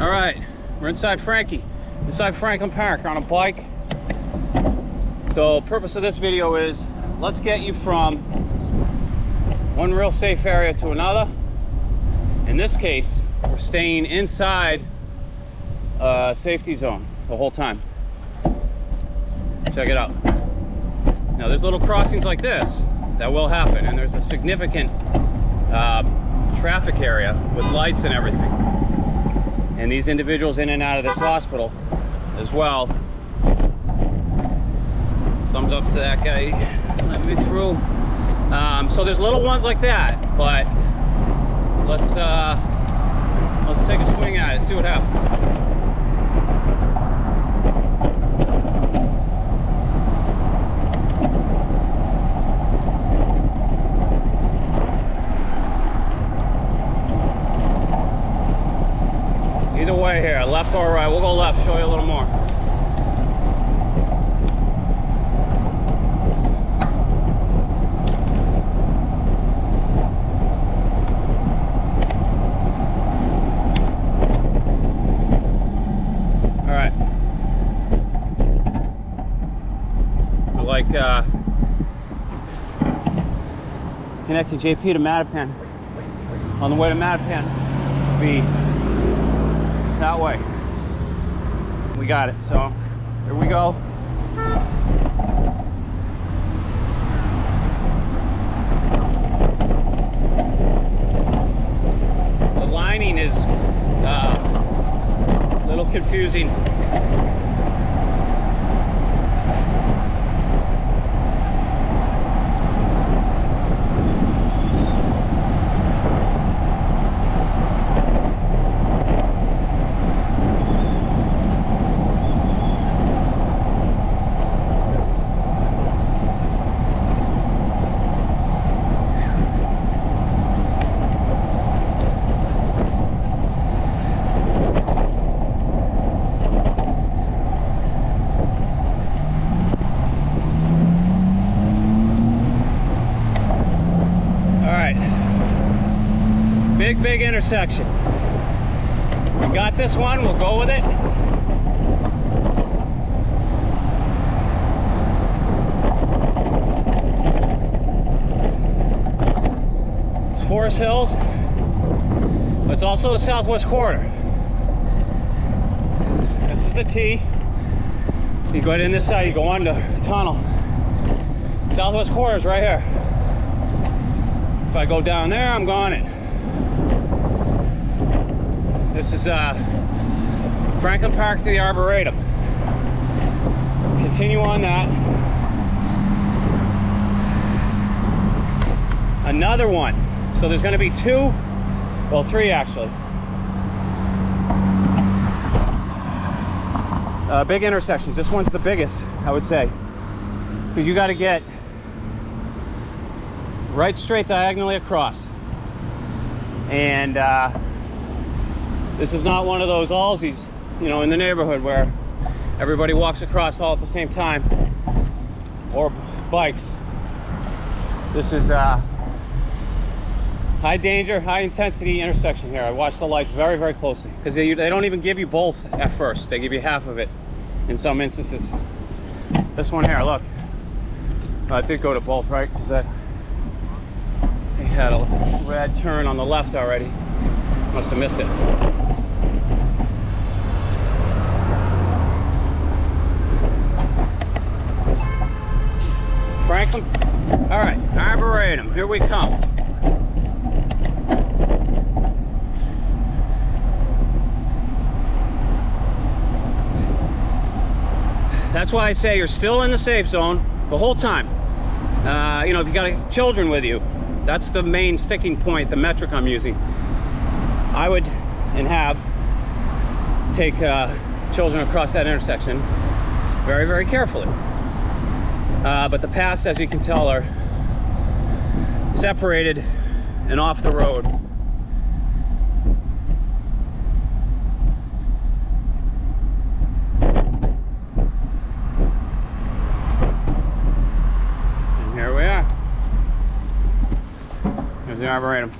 All right, we're inside Frankie, inside Franklin Park on a bike. So purpose of this video is, let's get you from one real safe area to another. In this case, we're staying inside a safety zone the whole time. Check it out. Now there's little crossings like this that will happen and there's a significant uh, traffic area with lights and everything. And these individuals in and out of this hospital as well. Thumbs up to that guy, let me through. Um, so there's little ones like that, but let's uh, let's take a swing at it, see what happens. Way here, left or right. We'll go left, show you a little more. All right. We're like uh, connecting JP to Mattapan. On the way to Mattapan, be that way. We got it. So here we go. The lining is uh, a little confusing. All right. Big, intersection. We got this one, we'll go with it. It's Forest Hills. but It's also the southwest corner. This is the T. You go in this side, you go on the tunnel. Southwest is right here. If I go down there, I'm gone it. This is uh, Franklin Park to the Arboretum. Continue on that. Another one. So there's going to be two, well, three actually. Uh, big intersections. This one's the biggest, I would say, because you got to get right straight diagonally across. And uh, this is not one of those allsies, you know, in the neighborhood where everybody walks across all at the same time or bikes. This is uh, high danger, high intensity intersection here. I watch the lights very, very closely because they, they don't even give you both at first. They give you half of it in some instances. This one here, look. I did go to both, right? Because that he had a red turn on the left already. Must have missed it. Arboretum, here we come. That's why I say you're still in the safe zone the whole time. Uh, you know, if you got children with you, that's the main sticking point, the metric I'm using. I would, and have, take uh, children across that intersection very, very carefully. Uh, but the paths, as you can tell, are separated and off the road. And here we are. There's the Arboretum.